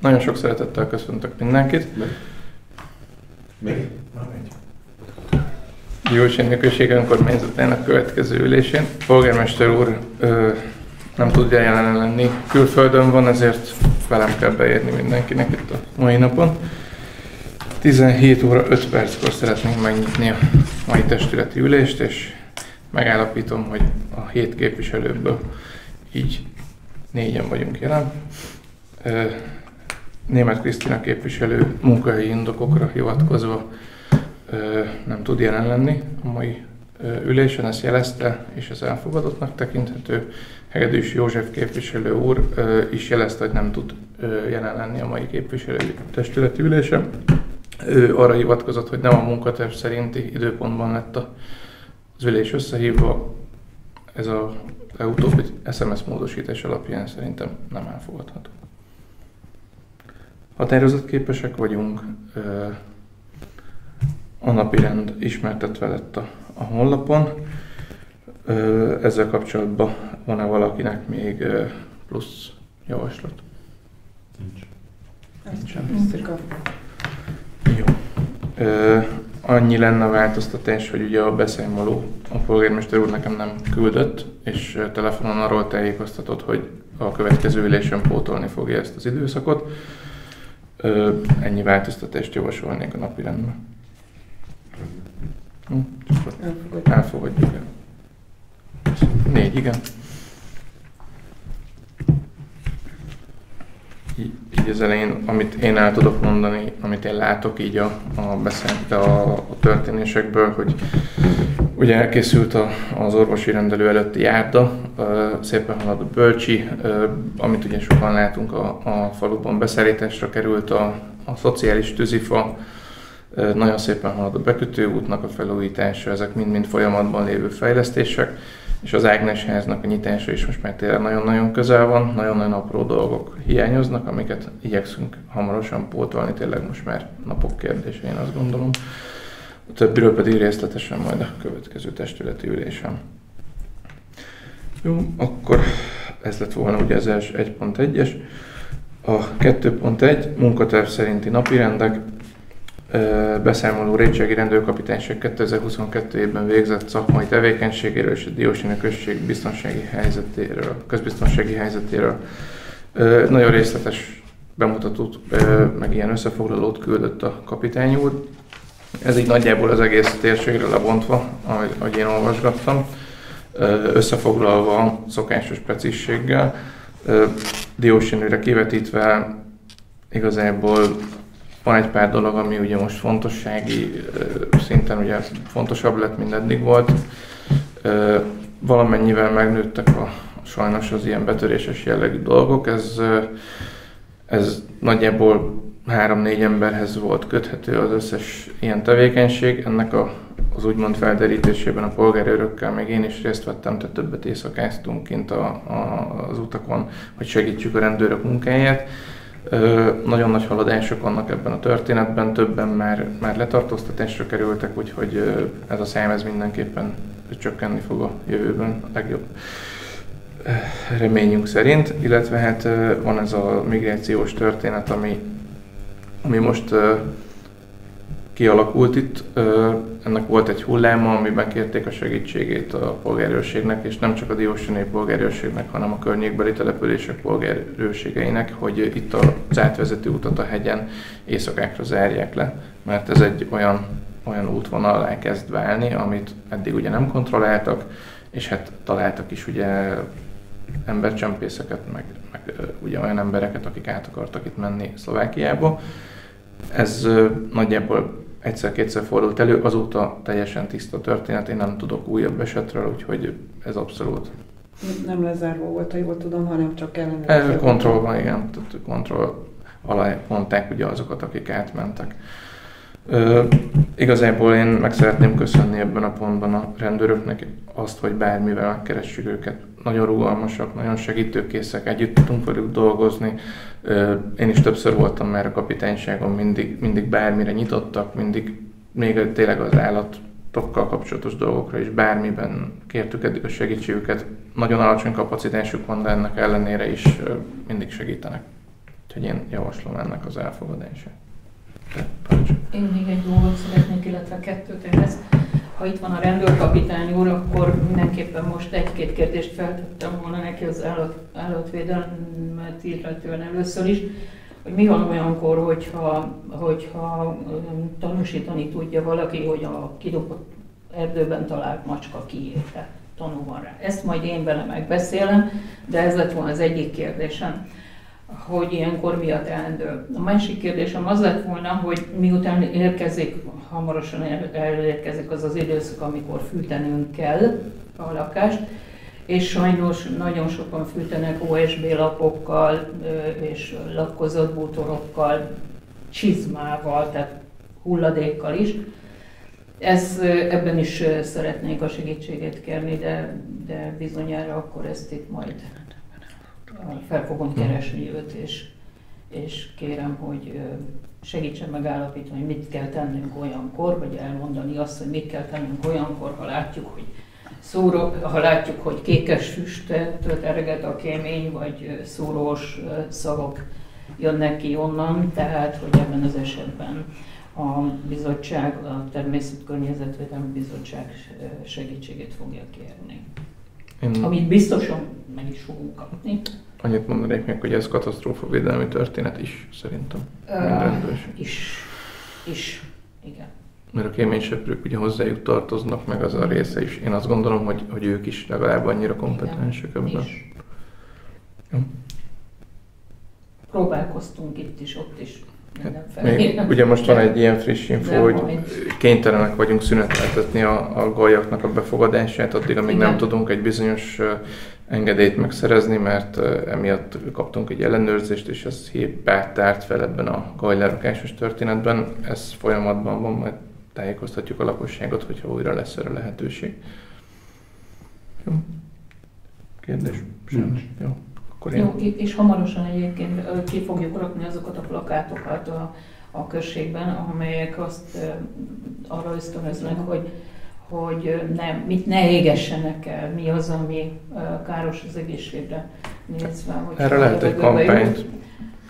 Nagyon sok szeretettel köszöntök mindenkit. Még? Diósén Község önkormányzatának következő ülésén. Polgármester úr ö, nem tudja jelen lenni, külföldön van, ezért velem kell beérni mindenkinek itt a mai napon. 17 óra 5 perckor szeretnénk megnyitni a mai testületi ülést, és megállapítom, hogy a hét képviselőből így négyen vagyunk jelen. Német Krisztina képviselő munkahelyi indokokra hivatkozva nem tud jelen lenni a mai ülésen, ezt jelezte, és ez elfogadottnak tekinthető. Hegedűs József képviselő úr is jelezte, hogy nem tud jelen lenni a mai képviselői testületi ülésen. Ő arra hivatkozott, hogy nem a munkaterv szerinti időpontban lett az ülés összehívva. Ez a legutóbbi SMS módosítás alapján szerintem nem elfogadható. Határozatképesek vagyunk, a napi rend ismertetve lett a, a honlapon. Ezzel kapcsolatban van-e valakinek még plusz javaslat? Nincs. Nincsen. Jó. Ö, annyi lenne a változtatás, hogy ugye a beszámoló a polgármester úr nekem nem küldött, és telefonon arról tájékoztatott, hogy a következő ülésen pótolni fogja ezt az időszakot. Ö, ennyi változtatást javasolnék a napi rendben. Hm, Elfogadjuk. elfogadjuk el. Négy, igen. Így, így az elején, amit én el tudok mondani, amit én látok így a, a, beszélt, a, a történésekből, hogy ugye elkészült a, az orvosi rendelő előtti járda, szépen halad a bölcsi, amit ugye sokan látunk a, a faluban beszállításra került a, a szociális tűzifa, nagyon szépen halad a bekötőútnak a felújítása, ezek mind-mind folyamatban lévő fejlesztések és az Ágnes háznak a nyitása is most már tényleg nagyon-nagyon közel van, nagyon-nagyon apró dolgok hiányoznak, amiket igyekszünk hamarosan pótolni, tényleg most már napok kérdése, én azt gondolom. A többiről pedig részletesen majd a következő testületi ülésen. Jó, akkor ez lett volna ugye az első 1.1-es. A 2.1 munkaterv szerinti napirendek, beszámoló Rétségi Rendőrkapitányság 2022 évben végzett szakmai tevékenységéről és a Diósina község biztonsági helyzetéről, közbiztonsági helyzetéről. Nagyon részletes bemutatót, meg ilyen összefoglalót küldött a kapitány úr. Ez így nagyjából az egész térségre lebontva, ahogy, ahogy én olvasgattam, összefoglalva szokásos precisséggel. Ö, Diósinőre kivetítve igazából van egy pár dolog, ami ugye most fontossági szinten ugye fontosabb lett, mint eddig volt. Valamennyivel megnőttek a, sajnos az ilyen betöréses jellegű dolgok. Ez, ez nagyjából három-négy emberhez volt köthető az összes ilyen tevékenység. Ennek a, az úgymond felderítésében a polgárőrökkel még én is részt vettem, tehát többet éjszakáztunk kint a, a, az utakon, hogy segítsük a rendőrök munkáját. Ö, nagyon nagy haladások vannak ebben a történetben, többen már, már letartóztatásra kerültek, úgyhogy ez a szám ez mindenképpen csökkenni fog a jövőben a legjobb reményünk szerint, illetve hát van ez a migrációs történet, ami, ami most kialakult itt. Ennek volt egy hulláma, amiben kérték a segítségét a polgárőrségnek, és nem csak a Diósonai polgárőrségnek, hanem a környékbeli települések polgárőrségeinek, hogy itt az átvezető utat a hegyen éjszakákra zárják le, mert ez egy olyan, olyan útvonal elkezd válni, amit eddig ugye nem kontrolláltak, és hát találtak is ugye embercsempészeket, meg, meg ugye olyan embereket, akik át akartak itt menni Szlovákiába. Ez nagyjából egyszer-kétszer fordult elő, azóta teljesen tiszta történet, én nem tudok újabb esetről, úgyhogy ez abszolút. Nem lezárva volt, ha jól tudom, hanem csak ellenőrző. kontroll van, igen, tehát kontroll alá mondták ugye azokat, akik átmentek. Ö, igazából én meg szeretném köszönni ebben a pontban a rendőröknek azt, hogy bármivel megkeressük őket. Nagyon rugalmasak, nagyon segítőkészek, együtt tudunk velük dolgozni. Én is többször voltam már a kapitányságon, mindig, mindig bármire nyitottak, mindig még tényleg az állatokkal kapcsolatos dolgokra is bármiben kértük eddig a segítségüket. Nagyon alacsony kapacitásuk van, de ennek ellenére is mindig segítenek. Úgyhogy én javaslom ennek az elfogadását. Én még egy dolgot szeretnék, illetve kettőt ehhez. Ha itt van a rendőrkapitány úr, akkor mindenképpen most egy-két kérdést feltettem volna neki az állat, állatvédelmet illetően először is, hogy mi van olyankor, hogyha, hogyha öm, tanúsítani tudja valaki, hogy a kidobott erdőben talált macska kié, tehát tanú van rá. Ezt majd én vele megbeszélem, de ez lett volna az egyik kérdésem hogy ilyenkor mi a teendő. A másik kérdésem az lett volna, hogy miután érkezik, hamarosan el- elérkezik az az időszak, amikor fűtenünk kell a lakást, és sajnos nagyon sokan fűtenek OSB lapokkal és lakkozott bútorokkal, csizmával, tehát hulladékkal is. Ez, ebben is ö, szeretnék a segítséget kérni, de, de bizonyára akkor ezt itt majd fel fogom keresni őt, és, és kérem, hogy segítsen megállapítani, hogy mit kell tennünk olyankor, vagy elmondani azt, hogy mit kell tennünk olyankor, ha látjuk, hogy szóró, ha látjuk, hogy kékes füstet terget a kémény, vagy szúrós szavak jönnek ki onnan, tehát hogy ebben az esetben a bizottság, a Természetkörnyezetvédelmi Bizottság segítségét fogja kérni. Én Amit biztosan meg is fogunk kapni. Annyit mondanék még, hogy ez katasztrófavédelmi történet is, szerintem. Ö, is, is, igen. Mert a kéményseprők ugye hozzájuk tartoznak, meg az a része is. Én azt gondolom, hogy, hogy ők is legalább annyira kompetensek ebben. Próbálkoztunk itt is, ott is. Még, ugye most van egy ilyen friss info, De hogy majd. kénytelenek vagyunk szüneteltetni a, a golyaknak a befogadását, addig, amíg Igen. nem tudunk egy bizonyos engedélyt megszerezni, mert emiatt kaptunk egy ellenőrzést, és ez hibát tárt fel ebben a gajlerakásos történetben. Ez folyamatban van, majd tájékoztatjuk a lakosságot, hogyha újra lesz erre lehetőség. Jó. Kérdés? Nincs. Jó. Akkor én... Jó, és hamarosan egyébként ki fogjuk rakni azokat a plakátokat a, a községben, amelyek azt arra ösztönöznek, hogy hogy ne, mit ne égessenek el, mi az, ami káros az egészségre nézve. Hogy Erre lehet egy kampányt jut.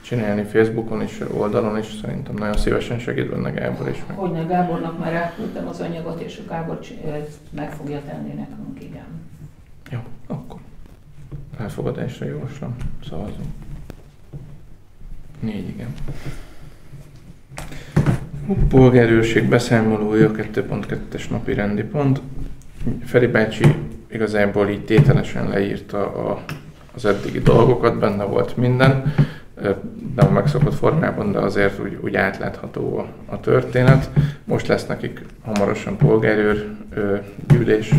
csinálni Facebookon is, oldalon is, szerintem nagyon szívesen segít benne Gábor is. Meg. Hogyne Gábornak már átküldtem az anyagot, és a Gábor meg fogja tenni nekünk, igen. Jó, akkor elfogadásra javaslom, szavazunk. Négy igen. Polgárőrség beszámolója 2.2-es napi rendi pont. Feri bácsi igazából így tételesen leírta a, az eddigi dolgokat, benne volt minden, nem a megszokott formában, de azért úgy, úgy átlátható a, a történet. Most lesz nekik hamarosan polgárőr gyűlés,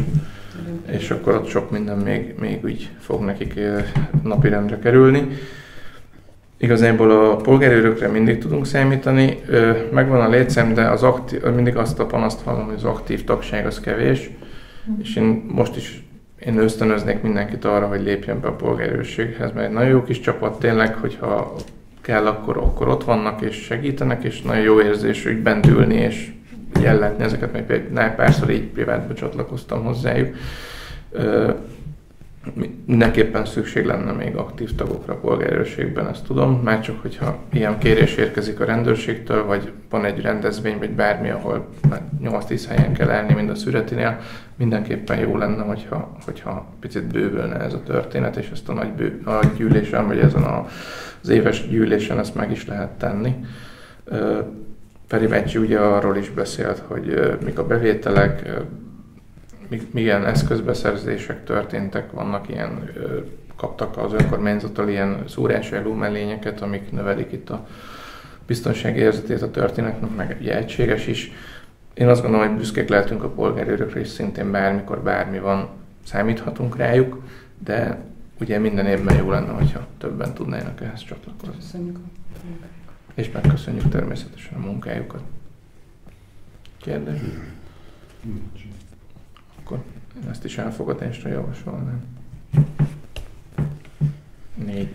és akkor ott sok minden még, még úgy fog nekik napirendre kerülni. Igazából a polgárőrökre mindig tudunk számítani, megvan a létszám, de az aktív, mindig azt a panaszt hallom, hogy az aktív tagság az kevés, és én most is én ösztönöznék mindenkit arra, hogy lépjen be a polgárőrséghez, mert egy nagyon jó kis csapat tényleg, hogyha kell, akkor, akkor ott vannak és segítenek, és nagyon jó érzés, hogy bent ülni és így ellátni ezeket, mert például párszor így privátban csatlakoztam hozzájuk. Mindenképpen szükség lenne még aktív tagokra a polgárőrségben, ezt tudom, már csak hogyha ilyen kérés érkezik a rendőrségtől, vagy van egy rendezvény, vagy bármi, ahol 8-10 helyen kell állni, mind a szüretinél, mindenképpen jó lenne, hogyha, hogyha picit bővülne ez a történet, és ezt a nagy, bő, a gyűlésen, vagy ezen a, az éves gyűlésen ezt meg is lehet tenni. Ö, Feri bácsi ugye arról is beszélt, hogy mik a bevételek, milyen eszközbeszerzések történtek, vannak ilyen, kaptak az önkormányzattól ilyen szúrásjelú mellényeket, amik növelik itt a biztonsági érzetét a történetnek, meg egységes is. Én azt gondolom, hogy büszkék lehetünk a polgárőrökre, és szintén bármikor bármi van, számíthatunk rájuk, de ugye minden évben jó lenne, hogyha többen tudnának ehhez csatlakozni. Köszönjük. És megköszönjük természetesen a munkájukat. Kérdés? Nincs. Akkor én ezt is elfogadásra javasolnám. Négy.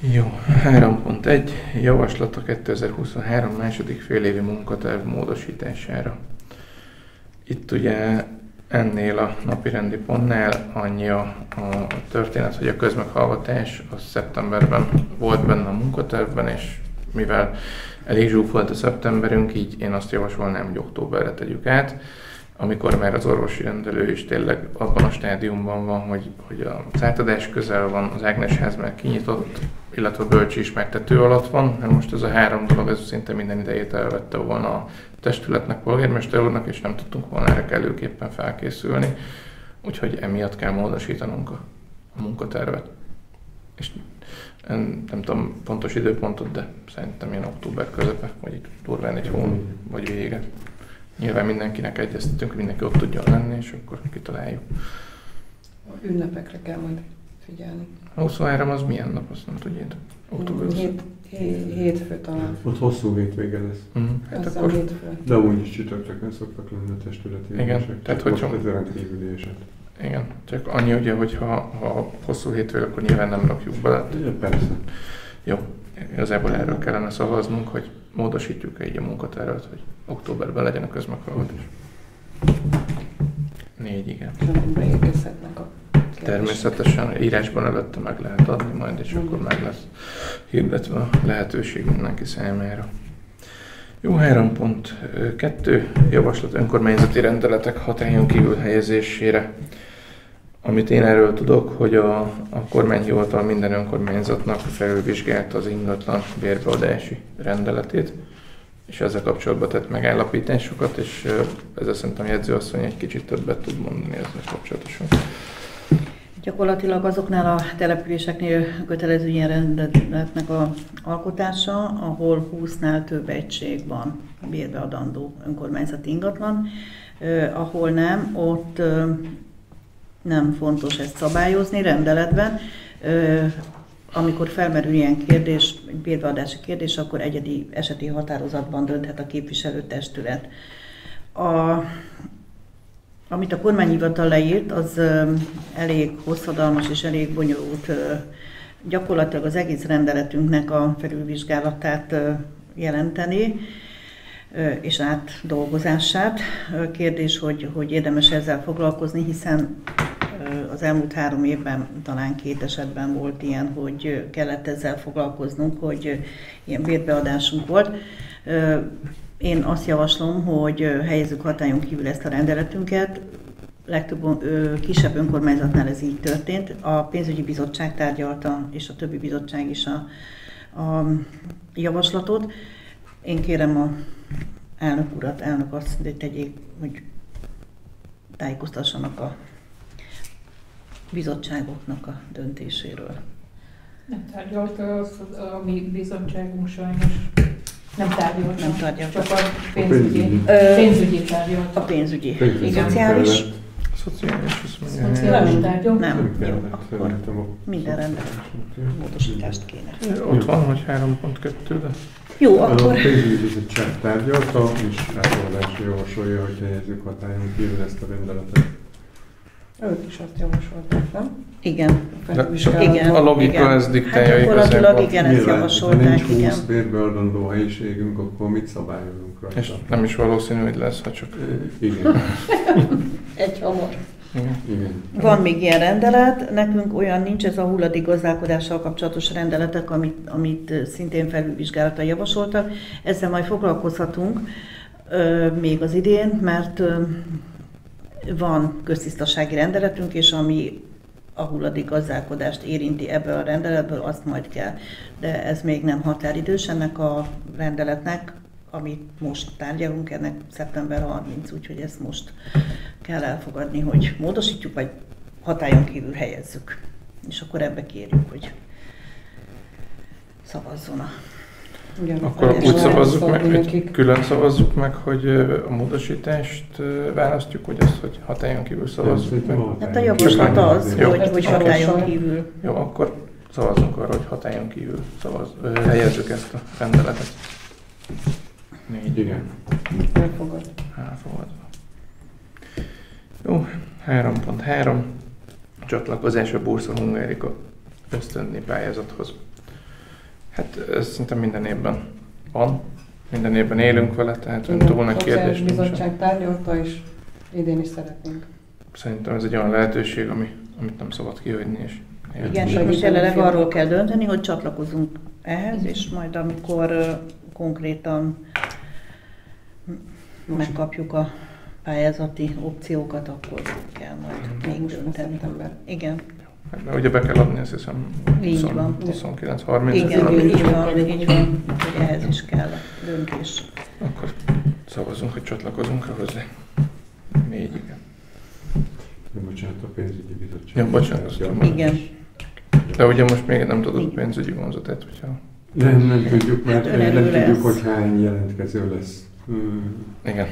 Jó, 3.1. Javaslat a 2023 második félévi munkaterv módosítására. Itt ugye ennél a napirendi pontnál annyi a, a történet, hogy a közmeghallgatás az szeptemberben volt benne a munkatervben, és mivel elég zsúf volt a szeptemberünk, így én azt javasolnám, hogy októberre tegyük át, amikor már az orvosi rendelő is tényleg abban a stádiumban van, hogy, hogy az átadás közel van, az Ágnes ház már kinyitott, illetve a bölcsi is megtető alatt van, mert most ez a három dolog, ez szinte minden idejét elvette volna a testületnek, polgármester úrnak, és nem tudtunk volna erre kellőképpen felkészülni. Úgyhogy emiatt kell módosítanunk a, a munkatervet. És nem, nem tudom pontos időpontot, de szerintem ilyen október közepe, vagy durván egy hónap, vagy vége. Nyilván mindenkinek egyeztetünk, mindenki ott tudjon lenni, és akkor kitaláljuk. Ünnepekre kell majd figyelni. A 23 az milyen nap, azt nem tudjátok? Október 20. Hét, hé- hétfő talán. Ott hosszú hétvége lesz. Mhm, Hát Azt hiszem akkor, hétfő. De úgyis csütörtökön szoktak lenni a testületi Igen, ülések. tehát most ez rendkívüli eset. igen, csak annyi ugye, hogy ha, ha hosszú hétvég, akkor nyilván nem rakjuk bele. Ja, persze. Jó, igazából erről kellene szavaznunk, hogy módosítjuk így a munkatervet, hogy októberben legyen a közmeghallgatás. Négy, igen. És akkor beérkezhetnek a kérdések. Természetesen írásban előtte meg lehet adni majd, és akkor meg lesz hirdetve a lehetőség mindenki számára. Jó, 3.2. Javaslat önkormányzati rendeletek hatályon kívül helyezésére. Amit én erről tudok, hogy a, a kormányhivatal minden önkormányzatnak felülvizsgálta az ingatlan bérbeadási rendeletét, és ezzel kapcsolatban tett megállapításokat, és ezzel szerintem jegyzőasszony egy kicsit többet tud mondani ezzel kapcsolatosan. Gyakorlatilag azoknál a településeknél kötelező ilyen rendeletnek a alkotása, ahol 20-nál több egység van bérbeadandó önkormányzati ingatlan, eh, ahol nem, ott eh, nem fontos ezt szabályozni rendeletben. Eh, amikor felmerül ilyen kérdés, egy bérbeadási kérdés, akkor egyedi eseti határozatban dönthet a képviselőtestület. A, amit a kormányhivatal leírt, az ö, elég hosszadalmas és elég bonyolult. ö, Gyakorlatilag az egész rendeletünknek a felülvizsgálatát ö, jelenteni, ö, és átdolgozását. Ö, Kérdés, hogy, hogy érdemes ezzel foglalkozni, hiszen ö, az elmúlt három évben talán két esetben volt ilyen, hogy kellett ezzel foglalkoznunk, hogy ilyen bérbeadásunk volt. Én azt javaslom, hogy helyezzük hatályon kívül ezt a rendeletünket. Legtöbb kisebb önkormányzatnál ez így történt. A pénzügyi bizottság tárgyalta, és a többi bizottság is a, a javaslatot. Én kérem a elnök urat, elnök azt, hogy tegyék, hogy tájékoztassanak a bizottságoknak a döntéséről. Nem tárgyalta az, a mi bizottságunk sajnos. Nem tárgyalta. Nem tárgyalta. Csak a pénzügyi. Ö, pénzügyi tárgyalta. A pénzügyi. Pénzügyi Igen. Szociális? Szociális, azt mondja. Szociális tárgyal. Nem. Nem Jó, akkor a- minden rendben. módosítást kéne. Ott van, hogy 3.2, de Jó, A akkor pénzügyi bizottság tárgyalta, és átolvásra javasolja, hogy helyezzük hatályon kívül ezt a rendeletet. Ők is azt javasolták, nem? igen. A. Igen. a logika igen. ez diktálja Hát gyakorlatilag igazából. igen, ezt javasolták, Ha nincs 20 igen. bérbeadandó helyiségünk, akkor mit szabályozunk rajta? És nem is valószínű, hogy lesz, ha csak... Igen, Egy hamar. Igen. Van még ilyen rendelet, nekünk olyan nincs, ez a hulladék gazdálkodással kapcsolatos rendeletek, amit, amit szintén felülvizsgálata javasoltak. Ezzel majd foglalkozhatunk ö, még az idén, mert ö, van köztisztasági rendeletünk, és ami a hulladék gazdálkodást érinti ebből a rendeletből, azt majd kell. De ez még nem határidős ennek a rendeletnek, amit most tárgyalunk, ennek szeptember 30, úgyhogy ezt most kell elfogadni, hogy módosítjuk, vagy hatályon kívül helyezzük. És akkor ebbe kérjük, hogy szavazzon a... Igen, Akkor úgy szavazzuk meg, hogy nekik. külön szavazzuk meg, hogy a módosítást választjuk, vagy azt, hogy hatályon kívül szavazzuk meg. Hát a javaslat az, Jó. hogy, hogy hatályon kívül. Jó, akkor szavazzunk arra, hogy hatályon kívül szavaz, helyezzük ezt a rendeletet. Négy. Igen. Elfogad. Elfogadva. Jó, 3.3. Csatlakozás a Bursa Hungárika ösztönni pályázathoz. Hát ez szinte minden évben van, minden évben élünk vele, tehát Igen, túl nagy kérdés bizottság tárgyalta, és idén is szeretnénk. szerintem ez egy olyan lehetőség, ami, amit nem szabad kihagyni. És Igen, itt most jelenleg arról kell dönteni, hogy csatlakozunk ehhez, és majd amikor konkrétan megkapjuk a pályázati opciókat, akkor kell majd még Most dönteni. Igen, Mert ugye be kell adni, azt hiszem, Így van. 29-30 igen, így így van. így van, hogy ehhez is kell döntés. Akkor szavazunk, hogy csatlakozunk hozzá. Négy, igen. Ja, bocsánat, a pénzügyi bizottság. Ja, bocsánat, azt tudom. Igen. De ugye most még nem tudod a pénzügyi vonzatát, hogyha... Nem, nem tudjuk, mert Hát nem tudjuk, hogy hány jelentkező lesz. Hmm, Igen.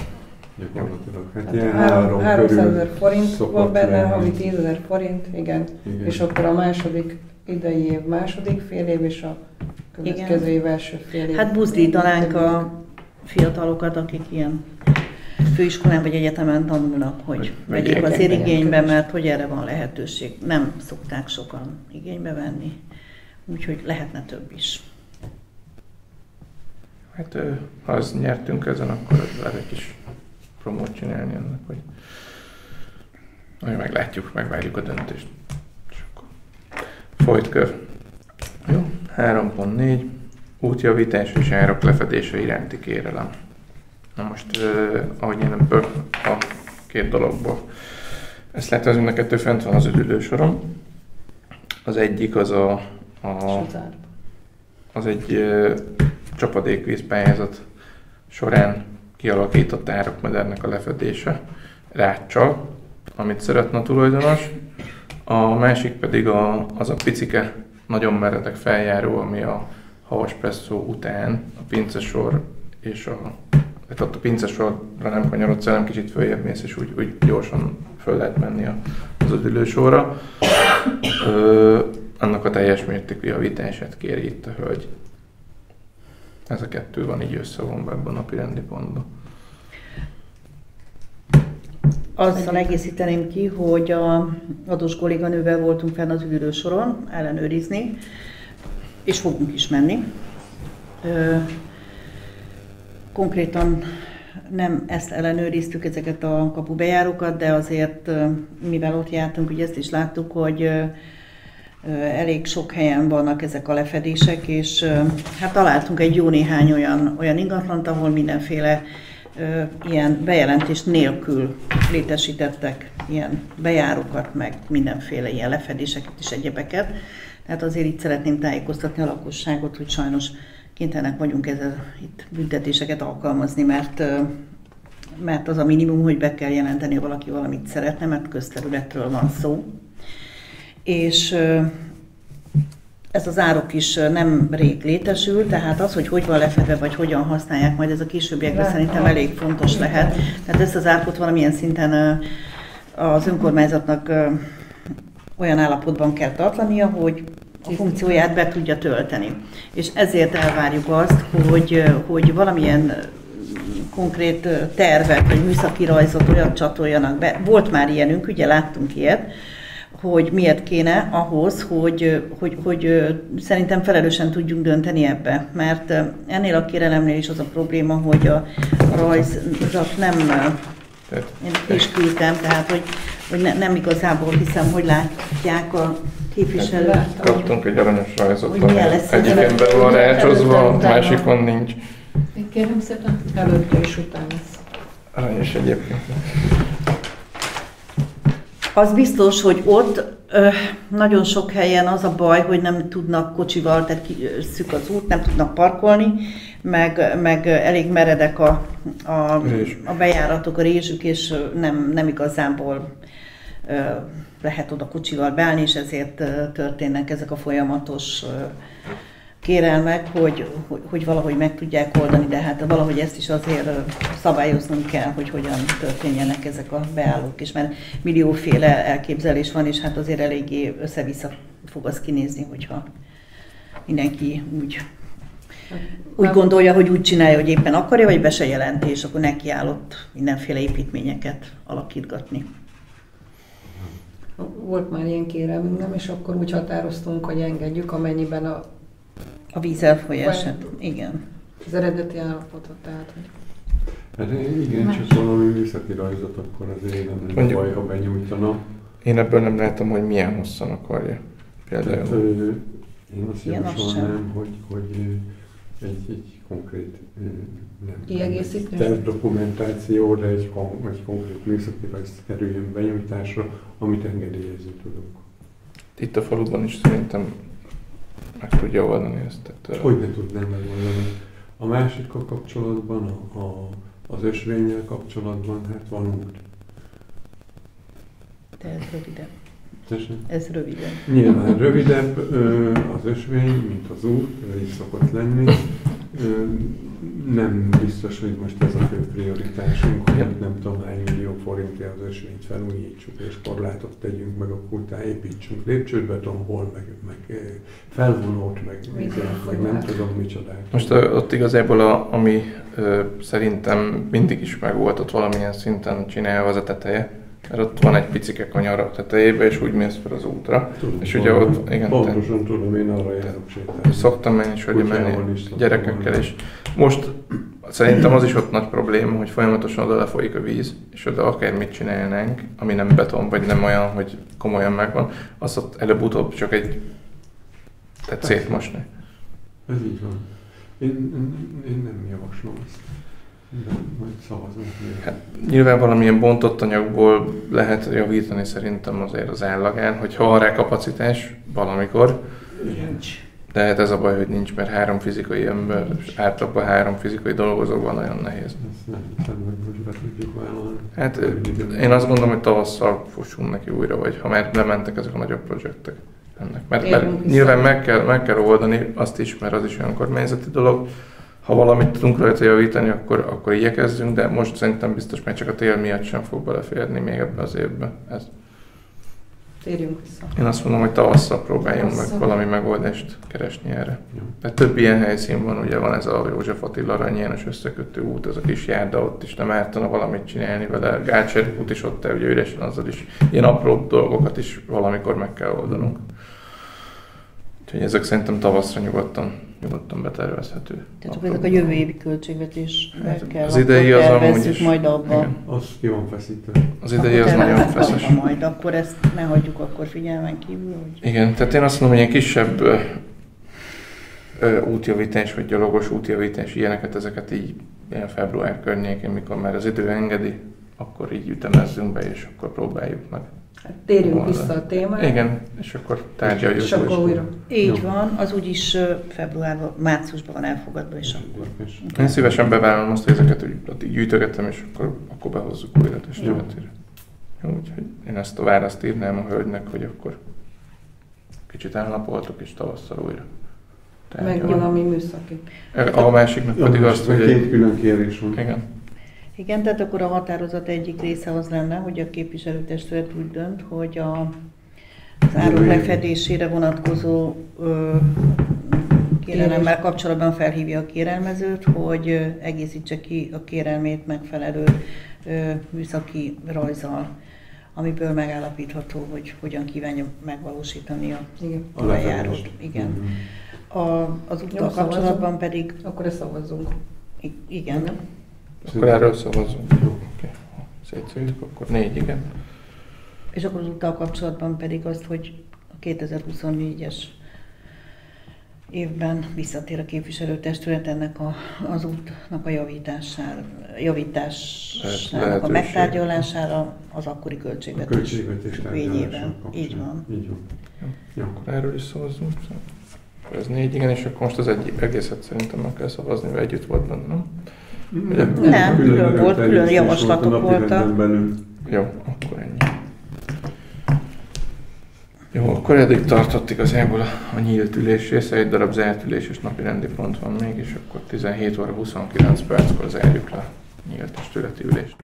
Gyakorlatilag. Hát ilyen három- három 300 körül ezer forint van benne, havi 10 ezer forint, igen. Igen. És akkor a második idei év második fél év, és a következő év első fél év. Hát buzdítanánk a fiatalokat, akik ilyen főiskolán vagy egyetemen tanulnak, hogy vegyék azért igénybe, mert hogy erre van lehetőség. Nem szokták sokan igénybe venni, úgyhogy lehetne több is. Hát ha az nyertünk ezen, akkor lehet egy kis promót csinálni ennek, hogy majd meglátjuk, megvárjuk a döntést. És akkor folyt kör. Jó, 3.4. Útjavítás és árak lefedése iránti kérelem. Na most, ö, ahogy én ebből a két dologból ezt lehet, az mind a kettő fent van az üdülő soron. Az egyik az a, a az egy ö, csapadékvízpályázat során kialakított árokmedernek a lefedése ráccsal, amit szeretne a tulajdonos. A másik pedig a, az a picike, nagyon meredek feljáró, ami a havaspresszó után a pincesor és a tehát ott a pincesorra nem kanyarodsz hanem kicsit följebb mész, és úgy, úgy gyorsan föl lehet menni a, az ödülősorra. Ö, annak a teljes mértékű javítását kéri itt a hölgy. Ez a kettő van így összevonva ebben a napi rendi pontban. Azzal egészíteném ki, hogy a adós kolléganővel voltunk fenn az ülő soron ellenőrizni, és fogunk is menni. Konkrétan nem ezt ellenőriztük, ezeket a kapubejárókat, de azért, mivel ott jártunk, ugye ezt is láttuk, hogy elég sok helyen vannak ezek a lefedések, és hát találtunk egy jó néhány olyan, olyan ingatlant, ahol mindenféle ilyen bejelentés nélkül létesítettek ilyen bejárókat, meg mindenféle ilyen lefedéseket és egyebeket. Tehát azért itt szeretném tájékoztatni a lakosságot, hogy sajnos kénytelenek vagyunk ezzel itt büntetéseket alkalmazni, mert mert az a minimum, hogy be kell jelenteni, ha valaki valamit szeretne, mert közterületről van szó. És ez az árok is nem rég létesül, tehát az, hogy hogy van lefedve, vagy hogyan használják majd, ez a későbbiekben szerintem elég fontos lehet. Tehát ezt az árkot valamilyen szinten az önkormányzatnak olyan állapotban kell tartania, hogy a funkcióját be tudja tölteni. És ezért elvárjuk azt, hogy, hogy valamilyen konkrét tervet, vagy műszaki rajzot olyat csatoljanak be. Volt már ilyenünk, ugye láttunk ilyet, hogy miért kéne ahhoz, hogy, hogy, hogy szerintem felelősen tudjunk dönteni ebbe. Mert ennél a kérelemnél is az a probléma, hogy a rajzat nem, én is küldtem, tehát hogy, hogy ne, nem igazából hiszem, hogy látják a képviselők. kaptunk egy aranyos rajzot, Hogy lesz egyiken be van rácsozva, utána. másikon nincs. Kérem szépen. Előtte és után lesz. Aranyos egyébként. Az biztos, hogy ott ö, nagyon sok helyen az a baj, hogy nem tudnak kocsival, tehát szűk az út, nem tudnak parkolni, meg, meg elég meredek a, a, Rézs. a bejáratok, a rézsük, és nem, nem igazából ö, lehet oda kocsival beállni, és ezért történnek ezek a folyamatos ö, kérelmek, hogy, hogy, hogy valahogy meg tudják oldani, de hát valahogy ezt is azért ö, szabályoznunk kell, hogy hogyan történjenek ezek a beállók is, mert millióféle elképzelés van, és hát azért eléggé össze-vissza fog az kinézni, hogyha mindenki úgy, úgy gondolja, hogy úgy csinálja, hogy éppen akarja, vagy be se jelenti, és akkor nekiállott mindenféle építményeket alakítgatni. Volt már ilyen kérelmünk, nem? És akkor úgy határoztunk, hogy engedjük, amennyiben a, A vízelfolyását, igen. az eredeti állapotot, tehát hogy Hát igen, Más. csak valami műszaki rajzot akkor azért nem lenne Mondjuk- baj, ha benyújtana. Én ebből nem látom, hogy milyen hosszan akarja. Tehát, Például. ö, én azt javasolnám, hogy, hogy egy, egy konkrét nem, terv dokumentáció, de egy, egy konkrét műszaki rajz kerüljön benyújtásra, amit engedélyezni tudunk. Itt a faluban is szerintem meg tudja oldani ezt. Tehát, Hogy ne tudnám megoldani. A másikkal kapcsolatban, a, a, az ösvénnyel kapcsolatban, hát van út. De ez röviden. Tessék? Ez röviden. Nyilván rövidebb ö, az ösvény, mint az út, ez így szokott lenni. Nem biztos, hogy most ez a fő prioritásunk, hogy nem tudom hány millió forintja az ösvényt felújítsuk, és korlátot tegyünk, meg akkor utána építsünk lépcsőbetonból, meg, meg ö, felvonót, meg, meg, meg nem tudom micsodát. Most ott igazából, a, ami ö, szerintem mindig is megvolt, ott valamilyen szinten csinálja az a teteje, mert ott van egy picike kanyar a tetejébe, és úgy mész fel az útra. Tudom, és ugye ott- igen, Pontosan tudom, én arra járok sétálni. Szoktam menni is, hogy menni is gyerekekkel is. Most szerintem az is ott nagy probléma, hogy folyamatosan oda lefolyik a víz, és oda akármit csinálnánk, ami nem beton, vagy nem olyan, hogy komolyan megvan, azt ott előbb-utóbb csak egy tehát szétmosni. Ez így van. Én, én, én nem javaslom ezt. Hát nyilván valamilyen bontott anyagból lehet javítani szerintem azért az állagán, hogy ha van rá kapacitás valamikor, Nincs. de hát ez a baj, hogy nincs, mert három fizikai ember, és átlagban három fizikai dolgozóban nagyon nehéz. Hát én azt gondolom, hogy tavasszal fussunk neki újra, vagy ha már lementek ezek a nagyobb projektek ennek. Mert, mert nyilván meg kell, meg kell oldani azt is, mert az is önkormányzati dolog. Ha valamit tudunk rajta javítani, akkor, akkor igyekezzünk, de most szerintem biztos már csak a tél miatt sem fog beleférni még ebbe az évbe. Ez. Térjünk vissza. Én azt mondom, hogy tavasszal próbáljunk meg valami megoldást keresni erre. Jó. Mert több ilyen helyszín van, ugye van ez a József Attila Aranyénos összekötő út, ez a kis járda, ott is nem ártana valamit csinálni vele. Gácser út is ott, ugye üresen azzal is ilyen apró dolgokat is valamikor meg kell oldanunk. Úgyhogy ezek szerintem tavaszra nyugodtan, nyugodtan betervezhető. Tehát akkor ezek a jövő évi költségvetésbe Hát kell, az idei az amúgy is. majd abba. Igen. Az ki van feszítve. Az idei az Akkor nagyon tervezzük feszes. abba Majd akkor ezt ne hagyjuk akkor figyelmen kívül, hogy Igen, tehát én azt mondom, hogy ilyen kisebb ö, ö, útjavítás vagy gyalogos útjavítás, ilyeneket, ezeket így ilyen február környékén, mikor már az idő engedi, akkor így ütemezzünk be, és akkor próbáljuk meg. Hát térjünk Volna. vissza a témára. Igen, és akkor tárgyaljuk. És akkor újra. így Jó. van, az úgyis februárban, márciusban van elfogadva, és akkor. Én szívesen bevállalom azt, hogy ezeket úgy gyűjtögetem, és akkor, akkor behozzuk újra testületére. Jó, úgyhogy én ezt a választ írnám a hölgynek, hogy akkor kicsit elnapoltok, és tavasszal újra. Meg tárgyalunk. valami műszaki. A másiknak pedig azt, hogy két külön kérés van. Igen. Igen, tehát akkor a határozat egyik része az lenne, hogy a képviselőtestület úgy dönt, hogy a, az áruk lefedésére vonatkozó ö, kérelemmel kapcsolatban felhívja a kérelmezőt, hogy egészítse ki a kérelmét megfelelő ö, műszaki rajzal, amiből megállapítható, hogy hogyan kívánja megvalósítani a Igen. A. Igen. Mhm. A, az úttal szavazunk. kapcsolatban pedig, Akkor ezt szavazzunk. i- igen, Akkor erről szavazunk. Jó. Oké. Ha Szétszűjtük, akkor négy igen. És akkor az úttal kapcsolatban pedig azt, hogy a 2024-es évben visszatér a képviselőtestület ennek a, az útnak a javítására, javításának a Lehetőség. megtárgyalására az akkori A költségvetés költségvetés függvényében. tárgyalása kapcsán. Így van. Így van. Jó. Akkor erről is szavazunk. Akkor ez négy igen, és akkor most az egy egészet szerintem meg kell szavazni, mert együtt volt benne, nem? Ugye? Nem, külön volt, külön javaslatok volt a napirenden voltak. belül. Jó, akkor ennyi. Jó, akkor eddig tartott igazából a, a nyílt ülés része, egy darab zárt ülés és napi rendi pont van még, és akkor 17 óra 29 perckor zárjuk le a nyílt testületi ülést.